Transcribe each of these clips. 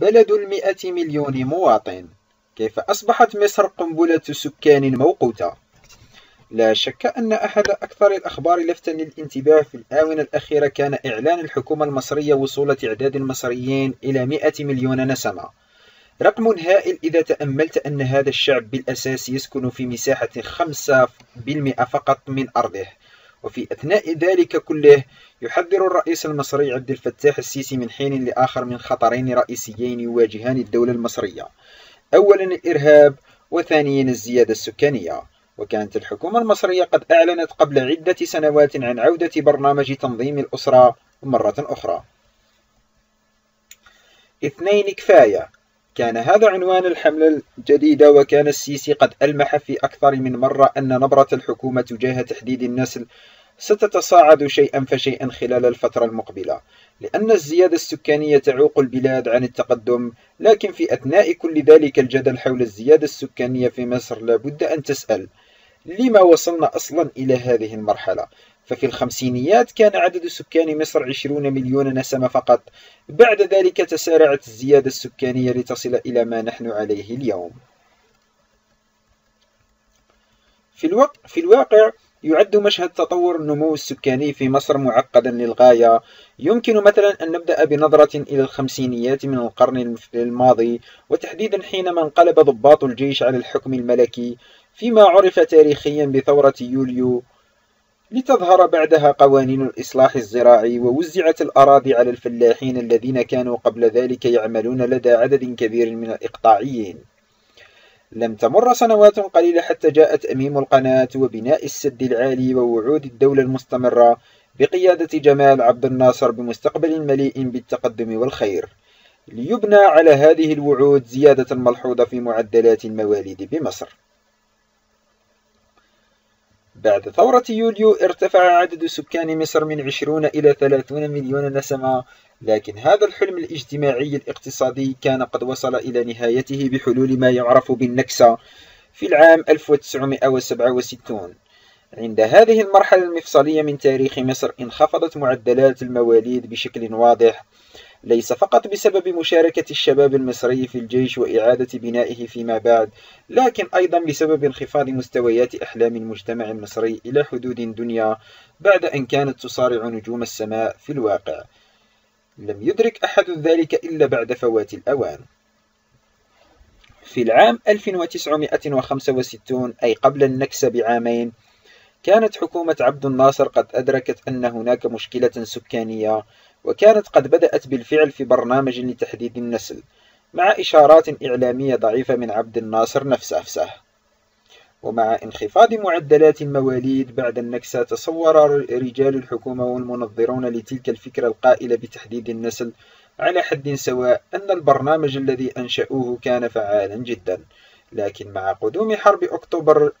بلد المئة مليون مواطن. كيف أصبحت مصر قنبلة سكان موقوتة؟ لا شك أن أحد أكثر الأخبار لفتا للانتباه في الآونة الأخيرة كان إعلان الحكومة المصرية وصول تعداد المصريين إلى 100 مليون نسمة. رقم هائل إذا تأملت أن هذا الشعب بالأساس يسكن في مساحة 5% فقط من أرضه. وفي أثناء ذلك كله يحذر الرئيس المصري عبد الفتاح السيسي من حين لآخر من خطرين رئيسيين يواجهان الدولة المصرية. أولا الإرهاب وثانيا الزيادة السكانية. وكانت الحكومة المصرية قد أعلنت قبل عدة سنوات عن عودة برنامج تنظيم الأسرة مرة أخرى. اثنين كفاية. كان هذا عنوان الحملة الجديدة وكان السيسي قد ألمح في أكثر من مرة أن نبرة الحكومة تجاه تحديد النسل ستتصاعد شيئا فشيئا خلال الفترة المقبلة لأن الزيادة السكانية تعوق البلاد عن التقدم لكن في أثناء كل ذلك الجدل حول الزيادة السكانية في مصر لابد أن تسأل لما وصلنا أصلا إلى هذه المرحلة؟ ففي الخمسينيات كان عدد سكان مصر عشرون مليون نسمة فقط. بعد ذلك تسارعت الزيادة السكانية لتصل إلى ما نحن عليه اليوم. في, الوقت في الواقع يعد مشهد تطور النمو السكاني في مصر معقدا للغاية. يمكن مثلا أن نبدأ بنظرة إلى الخمسينيات من القرن الماضي وتحديدا حينما انقلب ضباط الجيش على الحكم الملكي فيما عرف تاريخيا بثورة يوليو. لتظهر بعدها قوانين الإصلاح الزراعي ووزعت الأراضي على الفلاحين الذين كانوا قبل ذلك يعملون لدى عدد كبير من الإقطاعيين. لم تمر سنوات قليلة حتى جاءت أميم القناة وبناء السد العالي ووعود الدولة المستمرة بقيادة جمال عبد الناصر بمستقبل مليء بالتقدم والخير ليبنى على هذه الوعود زيادة ملحوظة في معدلات المواليد بمصر. بعد ثورة يوليو ارتفع عدد سكان مصر من 20 إلى 30 مليون نسمة لكن هذا الحلم الاجتماعي الاقتصادي كان قد وصل إلى نهايته بحلول ما يعرف بالنكسة في العام 1967 عند هذه المرحلة المفصلية من تاريخ مصر انخفضت معدلات المواليد بشكل واضح ليس فقط بسبب مشاركة الشباب المصري في الجيش وإعادة بنائه فيما بعد لكن أيضا بسبب انخفاض مستويات أحلام المجتمع المصري إلى حدود دنيا بعد أن كانت تصارع نجوم السماء في الواقع. لم يدرك أحد ذلك إلا بعد فوات الأوان. في العام 1965 أي قبل النكسة بعامين كانت حكومة عبد الناصر قد أدركت أن هناك مشكلة سكانية وكانت قد بدأت بالفعل في برنامج لتحديد النسل مع إشارات إعلامية ضعيفة من عبد الناصر نفسه. ومع انخفاض معدلات المواليد بعد النكسة تصور رجال الحكومة والمنظرون لتلك الفكرة القائلة بتحديد النسل على حد سواء أن البرنامج الذي أنشأوه كان فعالا جدا. لكن مع قدوم حرب أكتوبر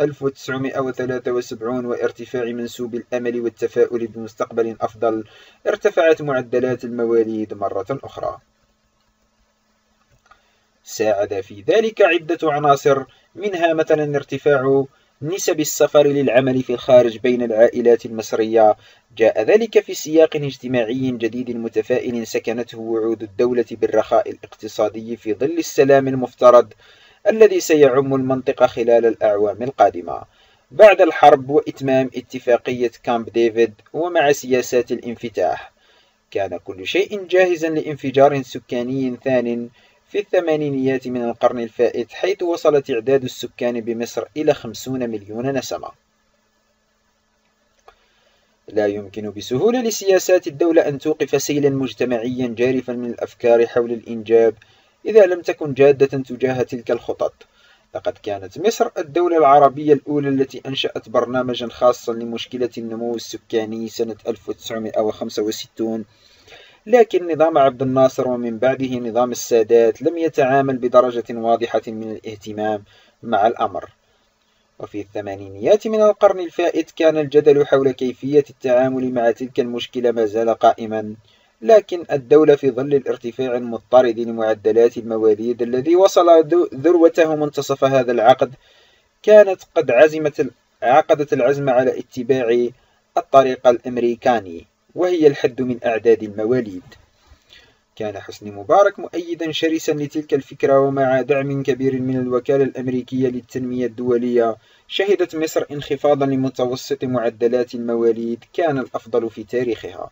1973 وارتفاع منسوب الأمل والتفاؤل بمستقبل أفضل ارتفعت معدلات المواليد مرة أخرى. ساعد في ذلك عدة عناصر منها مثلا ارتفاع نسب السفر للعمل في الخارج بين العائلات المصرية. جاء ذلك في سياق اجتماعي جديد متفائل سكنته وعود الدولة بالرخاء الاقتصادي في ظل السلام المفترض الذي سيعم المنطقة خلال الأعوام القادمة. بعد الحرب وإتمام اتفاقية كامب ديفيد ومع سياسات الانفتاح كان كل شيء جاهزا لانفجار سكاني ثان في الثمانينيات من القرن الفائت حيث وصل تعداد السكان بمصر إلى خمسون مليون نسمة. لا يمكن بسهولة لسياسات الدولة أن توقف سيلا مجتمعيا جارفا من الأفكار حول الإنجاب إذا لم تكن جادة تجاه تلك الخطط. لقد كانت مصر الدولة العربية الأولى التي أنشأت برنامجا خاصا لمشكلة النمو السكاني سنة 1965 لكن نظام عبد الناصر ومن بعده نظام السادات لم يتعامل بدرجة واضحة من الاهتمام مع الأمر. وفي الثمانينيات من القرن الفائت كان الجدل حول كيفية التعامل مع تلك المشكلة ما زال قائما لكن الدولة في ظل الارتفاع المضطرد لمعدلات المواليد الذي وصل ذروته منتصف هذا العقد كانت قد عزمت عقدت العزم على اتباع الطريقة الأمريكاني. وهي الحد من أعداد المواليد. كان حسني مبارك مؤيدا شرسا لتلك الفكرة ومع دعم كبير من الوكالة الأمريكية للتنمية الدولية شهدت مصر انخفاضا لمتوسط معدلات المواليد كان الأفضل في تاريخها.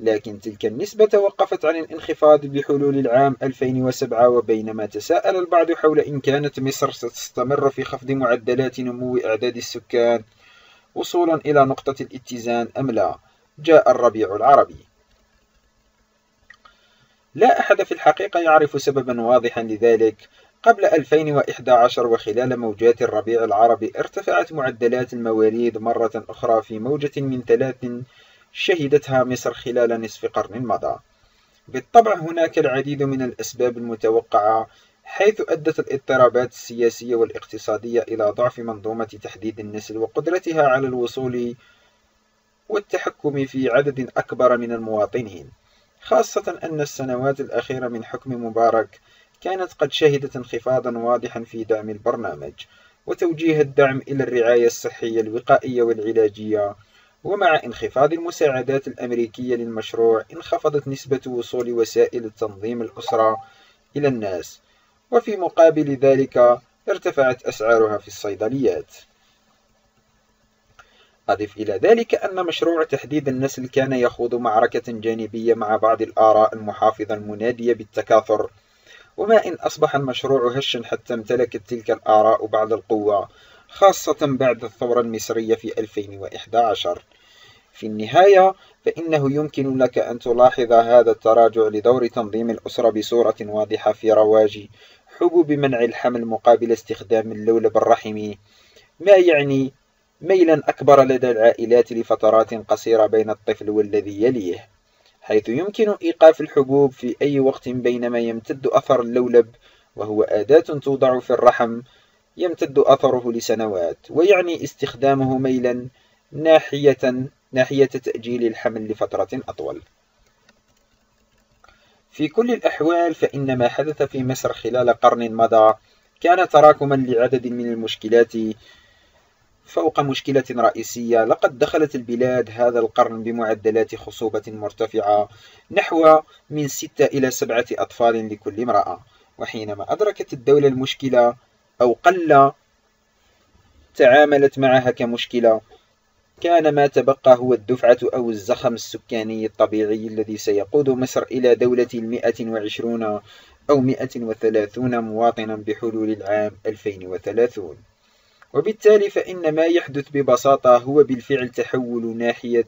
لكن تلك النسبة توقفت عن الانخفاض بحلول العام 2007 وبينما تساءل البعض حول إن كانت مصر ستستمر في خفض معدلات نمو إعداد السكان وصولا إلى نقطة الاتزان أم لا. جاء الربيع العربي. لا أحد في الحقيقة يعرف سببا واضحا لذلك. قبل 2011 وخلال موجات الربيع العربي ارتفعت معدلات المواليد مرة أخرى في موجة من ثلاث شهدتها مصر خلال نصف قرن مضى. بالطبع هناك العديد من الأسباب المتوقعة حيث أدت الاضطرابات السياسية والاقتصادية إلى ضعف منظومة تحديد النسل وقدرتها على الوصول والتحكم في عدد أكبر من المواطنين خاصة أن السنوات الأخيرة من حكم مبارك كانت قد شهدت انخفاضا واضحا في دعم البرنامج وتوجيه الدعم إلى الرعاية الصحية الوقائية والعلاجية. ومع انخفاض المساعدات الأمريكية للمشروع انخفضت نسبة وصول وسائل تنظيم الأسرة إلى الناس وفي مقابل ذلك ارتفعت أسعارها في الصيدليات. أضف إلى ذلك أن مشروع تحديد النسل كان يخوض معركة جانبية مع بعض الآراء المحافظة المنادية بالتكاثر. وما إن أصبح المشروع هشا حتى امتلكت تلك الآراء بعض القوة خاصة بعد الثورة المصرية في 2011 في النهاية فإنه يمكن لك أن تلاحظ هذا التراجع لدور تنظيم الأسرة بصورة واضحة في رواج حبوب منع الحمل مقابل استخدام اللولب الرحمي. ما يعني ميلا أكبر لدى العائلات لفترات قصيرة بين الطفل والذي يليه حيث يمكن إيقاف الحبوب في أي وقت بينما يمتد أثر اللولب وهو أداة توضع في الرحم يمتد أثره لسنوات ويعني استخدامه ميلا ناحية ناحية تأجيل الحمل لفترة أطول. في كل الأحوال فإن ما حدث في مصر خلال قرن مضى كان تراكما لعدد من المشكلات فوق مشكلة رئيسية لقد دخلت البلاد هذا القرن بمعدلات خصوبة مرتفعة نحو من ستة إلى سبعة أطفال لكل امرأة. وحينما أدركت الدولة المشكلة أو قل تعاملت معها كمشكلة كان ما تبقى هو الدفعة أو الزخم السكاني الطبيعي الذي سيقود مصر إلى دولة المئة وعشرون أو مئة وثلاثون مواطنا بحلول العام 2030 وبالتالي فإن ما يحدث ببساطة هو بالفعل تحول ناحية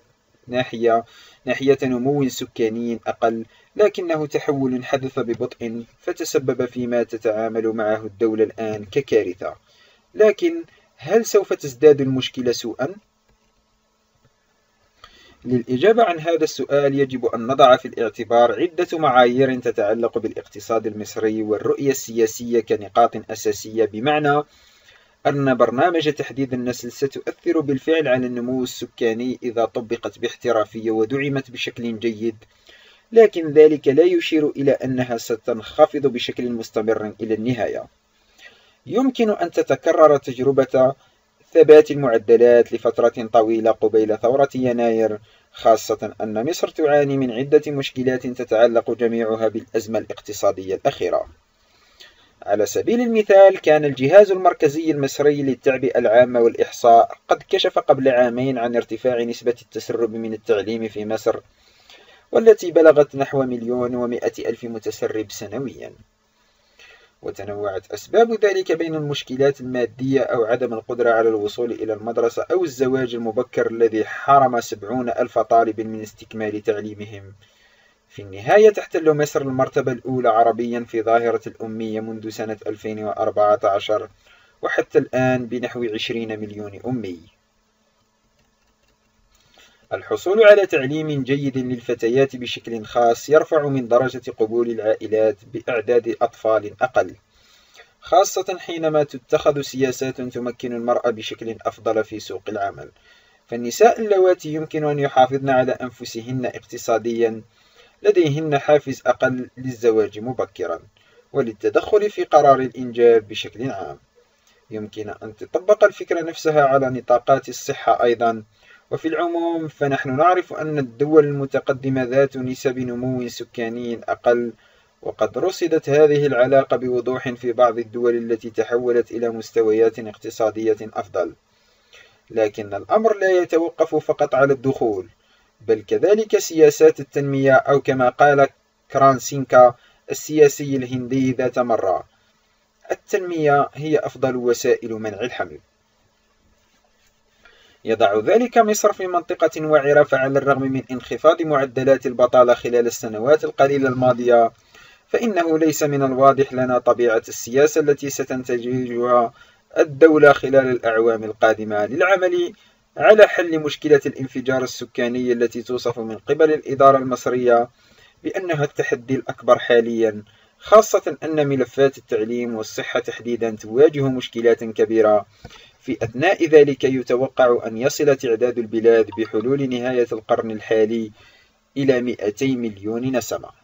ناحية ناحية نمو سكاني أقل لكنه تحول حدث ببطء فتسبب فيما تتعامل معه الدولة الآن ككارثة لكن هل سوف تزداد المشكلة سوءا؟ للإجابة عن هذا السؤال يجب أن نضع في الاعتبار عدة معايير تتعلق بالاقتصاد المصري والرؤية السياسية كنقاط أساسية بمعنى أن برنامج تحديد النسل ستؤثر بالفعل على النمو السكاني إذا طبقت باحترافية ودعمت بشكل جيد لكن ذلك لا يشير إلى أنها ستنخفض بشكل مستمر إلى النهاية. يمكن أن تتكرر تجربة ثبات المعدلات لفترة طويلة قبيل ثورة يناير خاصة أن مصر تعاني من عدة مشكلات تتعلق جميعها بالأزمة الاقتصادية الأخيرة. على سبيل المثال كان الجهاز المركزي المصري للتعبئة العامة والإحصاء قد كشف قبل عامين عن ارتفاع نسبة التسرب من التعليم في مصر والتي بلغت نحو مليون ومائة ألف متسرب سنويا. وتنوعت أسباب ذلك بين المشكلات المادية أو عدم القدرة على الوصول إلى المدرسة أو الزواج المبكر الذي حرم سبعون ألف طالب من استكمال تعليمهم. في النهاية تحتل مصر المرتبة الأولى عربيا في ظاهرة الأمية منذ سنة 2014 وحتى الآن بنحو 20 مليون أمي. الحصول على تعليم جيد للفتيات بشكل خاص يرفع من درجة قبول العائلات بأعداد أطفال أقل خاصة حينما تتخذ سياسات تمكن المرأة بشكل أفضل في سوق العمل. فالنساء اللواتي يمكن أن يحافظن على أنفسهن اقتصاديا لديهن حافز أقل للزواج مبكرا وللتدخل في قرار الإنجاب بشكل عام. يمكن أن تطبق الفكرة نفسها على نطاقات الصحة أيضا. وفي العموم فنحن نعرف أن الدول المتقدمة ذات نسب نمو سكاني أقل وقد رصدت هذه العلاقة بوضوح في بعض الدول التي تحولت إلى مستويات اقتصادية أفضل. لكن الأمر لا يتوقف فقط على الدخول. بل كذلك سياسات التنمية أو كما قال كرانسينكا السياسي الهندي ذات مرة. التنمية هي أفضل وسائل منع الحمل. يضع ذلك مصر في منطقة وعرة فعلى الرغم من انخفاض معدلات البطالة خلال السنوات القليلة الماضية فإنه ليس من الواضح لنا طبيعة السياسة التي ستنتجها الدولة خلال الأعوام القادمة للعمل على حل مشكلة الانفجار السكاني التي توصف من قبل الإدارة المصرية بأنها التحدي الأكبر حاليا خاصة أن ملفات التعليم والصحة تحديدا تواجه مشكلات كبيرة. في أثناء ذلك يتوقع أن يصل تعداد البلاد بحلول نهاية القرن الحالي إلى 200 مليون نسمة.